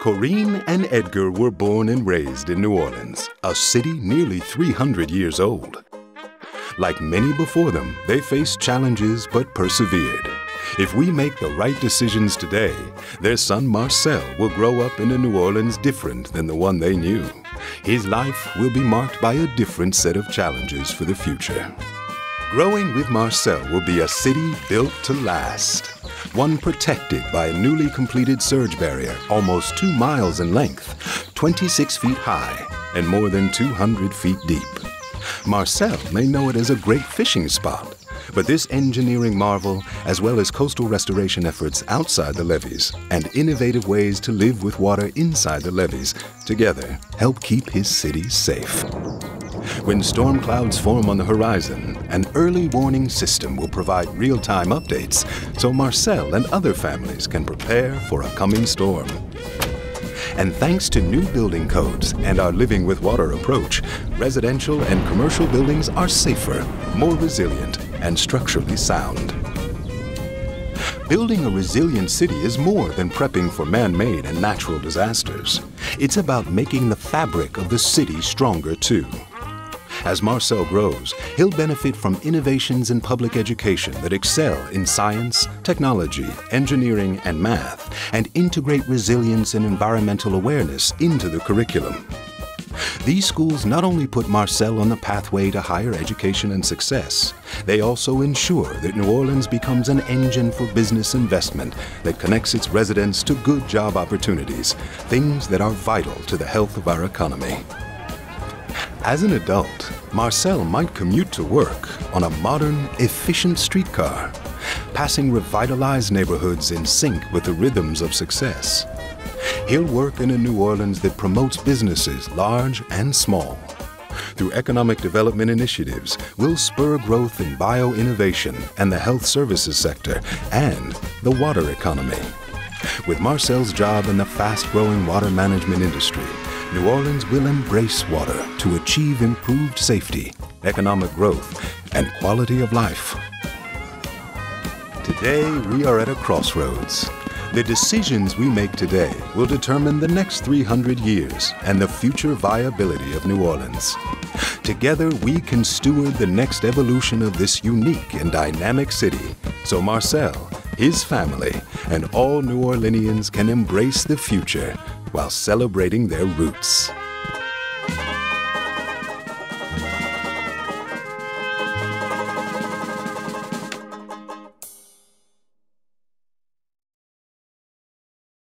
Corrine and Edgar were born and raised in New Orleans, a city nearly 300 years old. Like many before them, they faced challenges but persevered. If we make the right decisions today, their son Marcel will grow up in a New Orleans different than the one they knew. His life will be marked by a different set of challenges for the future. Growing with Marcel will be a city built to last one protected by a newly completed surge barrier almost two miles in length, 26 feet high, and more than 200 feet deep. Marcel may know it as a great fishing spot, but this engineering marvel, as well as coastal restoration efforts outside the levees and innovative ways to live with water inside the levees, together help keep his city safe. When storm clouds form on the horizon, an early warning system will provide real-time updates so Marcel and other families can prepare for a coming storm. And thanks to new building codes and our Living with Water approach, residential and commercial buildings are safer, more resilient, and structurally sound. Building a resilient city is more than prepping for man-made and natural disasters. It's about making the fabric of the city stronger too. As Marcel grows, he'll benefit from innovations in public education that excel in science, technology, engineering, and math, and integrate resilience and environmental awareness into the curriculum. These schools not only put Marcel on the pathway to higher education and success, they also ensure that New Orleans becomes an engine for business investment that connects its residents to good job opportunities, things that are vital to the health of our economy. As an adult, Marcel might commute to work on a modern, efficient streetcar, passing revitalized neighborhoods in sync with the rhythms of success. He'll work in a New Orleans that promotes businesses large and small. Through economic development initiatives, we'll spur growth in bio-innovation and the health services sector and the water economy. With Marcel's job in the fast-growing water management industry, New Orleans will embrace water to achieve improved safety, economic growth, and quality of life. Today, we are at a crossroads. The decisions we make today will determine the next 300 years and the future viability of New Orleans. Together, we can steward the next evolution of this unique and dynamic city so Marcel, his family, and all New Orleanians can embrace the future while celebrating their roots.